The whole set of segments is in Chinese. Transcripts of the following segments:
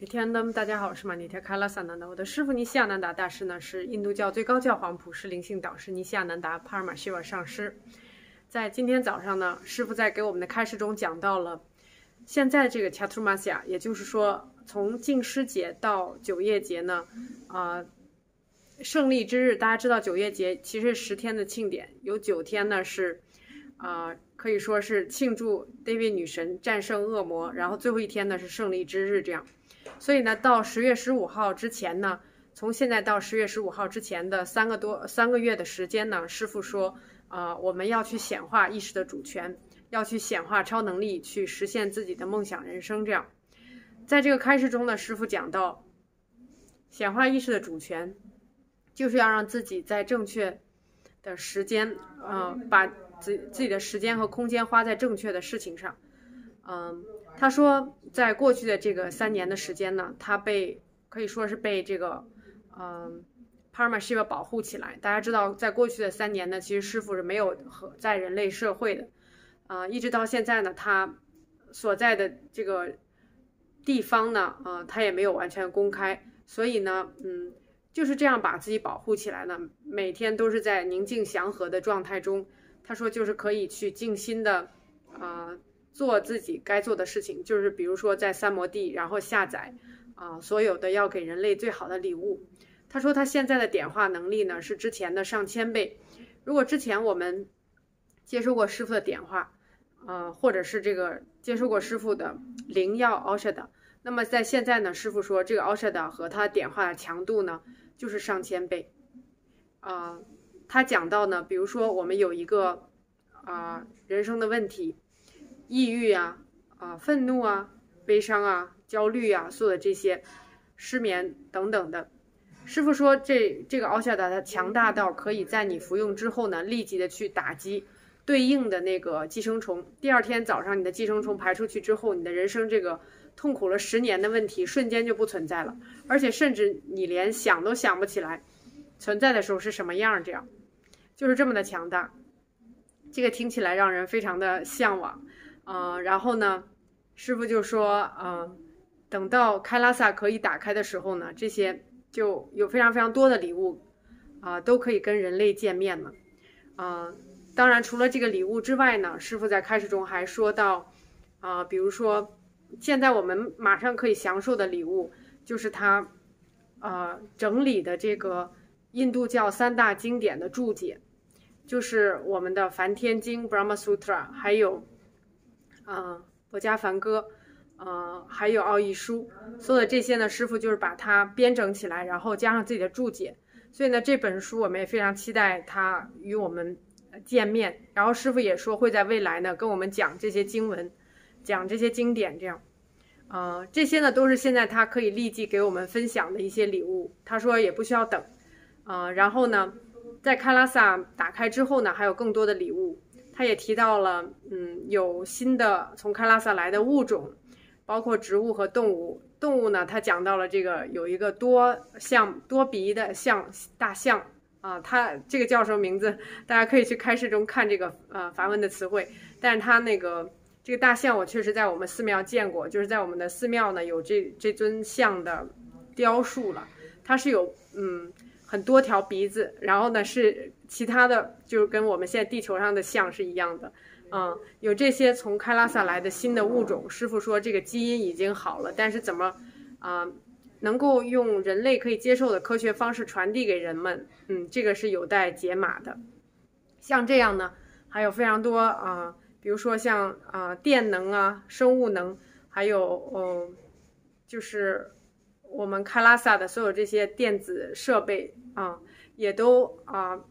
每天呢，大家好，我是玛尼特卡拉萨南达。我的师傅尼西亚南达大师呢，是印度教最高教皇普世灵性导师尼西亚南达帕尔马希瓦上师。在今天早上呢，师傅在给我们的开示中讲到了现在这个 Chaturmasya，也就是说从净师节到九叶节呢，啊，胜利之日。大家知道九叶节其实是十天的庆典，有九天呢是啊。可以说是庆祝 David 女神战胜恶魔，然后最后一天呢是胜利之日，这样。所以呢，到十月十五号之前呢，从现在到十月十五号之前的三个多三个月的时间呢，师傅说，啊，我们要去显化意识的主权，要去显化超能力，去实现自己的梦想人生。这样，在这个开示中呢，师傅讲到，显化意识的主权，就是要让自己在正确的时间，呃，把。自自己的时间和空间花在正确的事情上，嗯，他说，在过去的这个三年的时间呢，他被可以说是被这个，嗯，Parma Shiva 保护起来。大家知道，在过去的三年呢，其实师傅是没有和在人类社会的，啊，一直到现在呢，他所在的这个地方呢，啊，他也没有完全公开，所以呢，嗯，就是这样把自己保护起来呢，每天都是在宁静祥和的状态中。他说，就是可以去静心的，啊，做自己该做的事情，就是比如说在三摩地，然后下载，啊，所有的要给人类最好的礼物。他说他现在的点化能力呢是之前的上千倍。如果之前我们接受过师傅的点化，呃，或者是这个接受过师傅的灵药 Oshada，那么在现在呢，师傅说这个 Oshada 和他点化的强度呢就是上千倍，啊。他讲到呢，比如说我们有一个啊人生的问题，抑郁啊啊愤怒啊悲伤啊焦虑啊，所有的这些失眠等等的，师傅说这这个奥夏达它强大到可以在你服用之后呢，立即的去打击对应的那个寄生虫，第二天早上你的寄生虫排出去之后，你的人生这个痛苦了十年的问题瞬间就不存在了，而且甚至你连想都想不起来存在的时候是什么样这样。就是这么的强大，这个听起来让人非常的向往，啊，然后呢，师傅就说，啊，等到开拉萨可以打开的时候呢，这些就有非常非常多的礼物，啊，都可以跟人类见面了，啊，当然除了这个礼物之外呢，师傅在开始中还说到，啊，比如说现在我们马上可以享受的礼物，就是他，啊，整理的这个印度教三大经典的注解。就是我们的《梵天经》（Brahma Sutra），还有，啊，《佛家梵歌》，啊，还有《奥义书》，所有的这些呢，师傅就是把它编整起来，然后加上自己的注解。所以呢，这本书我们也非常期待他与我们见面。然后师傅也说会在未来呢跟我们讲这些经文，讲这些经典，这样，啊，这些呢都是现在他可以立即给我们分享的一些礼物。他说也不需要等，啊，然后呢。在喀拉萨打开之后呢，还有更多的礼物。他也提到了，嗯，有新的从喀拉萨来的物种，包括植物和动物。动物呢，他讲到了这个有一个多象多鼻的象大象啊，它这个叫什么名字？大家可以去开示中看这个呃梵文的词汇。但是它那个这个大象，我确实在我们寺庙见过，就是在我们的寺庙呢有这这尊像的雕塑了。它是有嗯。很多条鼻子，然后呢是其他的，就跟我们现在地球上的象是一样的，嗯，有这些从开拉萨来的新的物种。师傅说这个基因已经好了，但是怎么啊能够用人类可以接受的科学方式传递给人们？嗯，这个是有待解码的。像这样呢，还有非常多啊，比如说像啊电能啊、生物能，还有嗯，就是我们开拉萨的所有这些电子设备。啊，也都啊，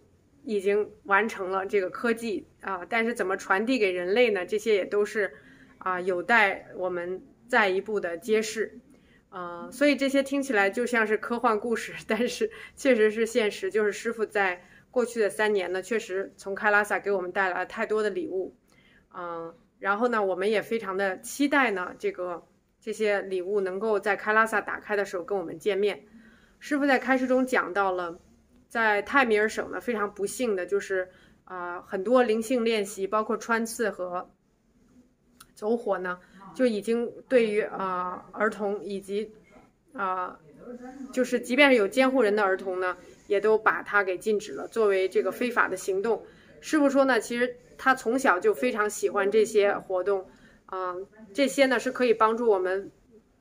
已经完成了这个科技啊，但是怎么传递给人类呢？这些也都是啊，有待我们再一步的揭示啊。所以这些听起来就像是科幻故事，但是确实是现实。就是师傅在过去的三年呢，确实从开拉萨给我们带来了太多的礼物啊。然后呢，我们也非常的期待呢，这个这些礼物能够在开拉萨打开的时候跟我们见面。师傅在开始中讲到了，在泰米尔省呢，非常不幸的就是啊，很多灵性练习，包括穿刺和走火呢，就已经对于啊儿童以及啊，就是即便是有监护人的儿童呢，也都把它给禁止了，作为这个非法的行动。师傅说呢，其实他从小就非常喜欢这些活动，啊，这些呢是可以帮助我们，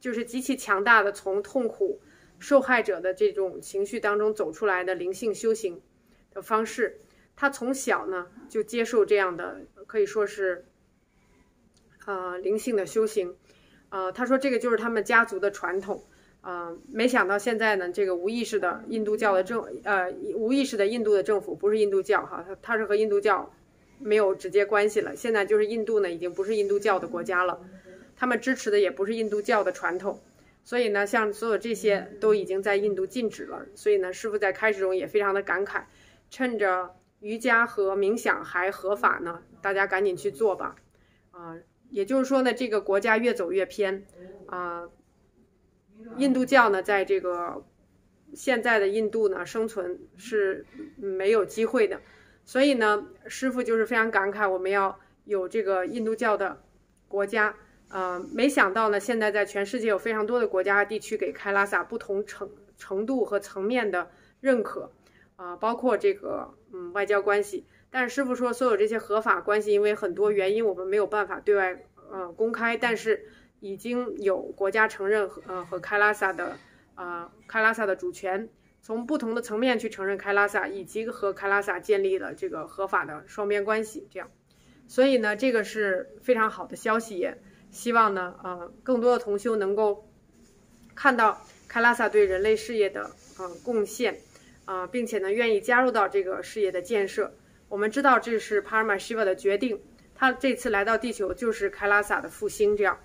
就是极其强大的从痛苦受害者的这种情绪当中走出来的灵性修行的方式。他从小呢就接受这样的，可以说是，呃，灵性的修行。呃，他说这个就是他们家族的传统。啊，没想到现在呢，这个无意识的印度教的政，呃，无意识的印度的政府不是印度教哈，他他是和印度教没有直接关系了。现在就是印度呢，已经不是印度教的国家了，他们支持的也不是印度教的传统，所以呢，像所有这些都已经在印度禁止了。所以呢，师傅在开始中也非常的感慨，趁着瑜伽和冥想还合法呢，大家赶紧去做吧。啊，也就是说呢，这个国家越走越偏，啊。印度教呢，在这个现在的印度呢，生存是没有机会的。所以呢，师傅就是非常感慨，我们要有这个印度教的国家。呃，没想到呢，现在在全世界有非常多的国家地区给开拉萨不同程程度和层面的认可，啊，包括这个嗯外交关系。但是师傅说，所有这些合法关系，因为很多原因，我们没有办法对外呃公开，但是。已经有国家承认和呃和开拉萨的啊开拉萨的主权，从不同的层面去承认开拉萨，以及和开拉萨建立了这个合法的双边关系。这样，所以呢，这个是非常好的消息，也希望呢呃更多的同修能够看到开拉萨对人类事业的呃贡献啊，并且呢愿意加入到这个事业的建设。我们知道这是帕尔玛希瓦的决定，他这次来到地球就是开拉萨的复兴。这样。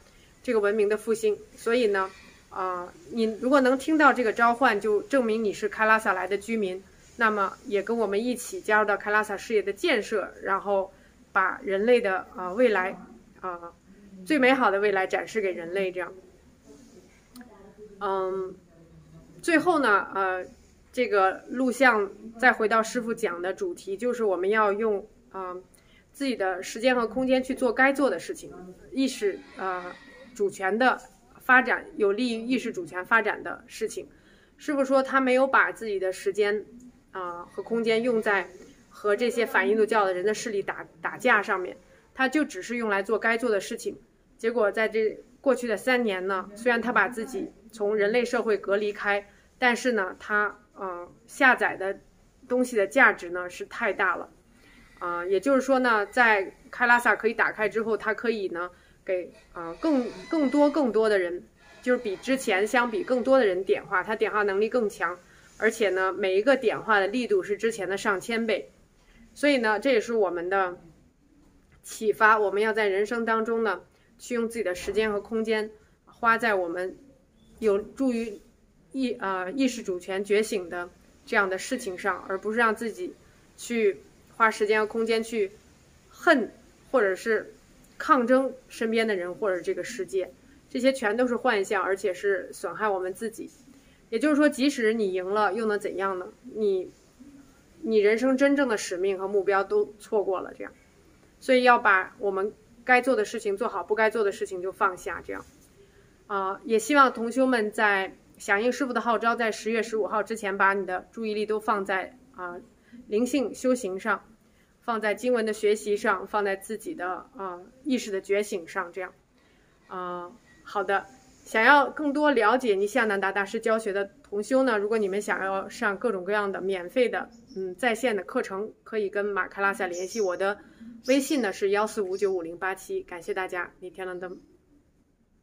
这个文明的复兴，所以呢，啊，你如果能听到这个召唤，就证明你是开拉萨来的居民，那么也跟我们一起加入到开拉萨事业的建设，然后把人类的啊未来啊最美好的未来展示给人类，这样。嗯，最后呢，呃，这个录像再回到师傅讲的主题，就是我们要用啊自己的时间和空间去做该做的事情，意识啊。主权的发展有利于意识主权发展的事情，师傅说他没有把自己的时间啊和空间用在和这些反印度教的人的势力打打架上面，他就只是用来做该做的事情。结果在这过去的三年呢，虽然他把自己从人类社会隔离开，但是呢，他呃下载的东西的价值呢是太大了啊，也就是说呢，在开拉萨可以打开之后，他可以呢。给啊更更多更多的人，就是比之前相比更多的人点化，他点化能力更强，而且呢每一个点化的力度是之前的上千倍，所以呢这也是我们的启发，我们要在人生当中呢去用自己的时间和空间花在我们有助于意啊意识主权觉醒的这样的事情上，而不是让自己去花时间和空间去恨或者是。抗争身边的人或者这个世界，这些全都是幻象，而且是损害我们自己。也就是说，即使你赢了，又能怎样呢？你，你人生真正的使命和目标都错过了。这样，所以要把我们该做的事情做好，不该做的事情就放下。这样，啊，也希望同修们在响应师傅的号召，在十月十五号之前，把你的注意力都放在啊灵性修行上。放在经文的学习上，放在自己的啊意识的觉醒上，这样，啊好的。想要更多了解尼西亚南达大师教学的同修呢，如果你们想要上各种各样的免费的嗯在线的课程，可以跟马克拉萨联系。我的微信呢是幺四五九五零八七。感谢大家，你天了灯。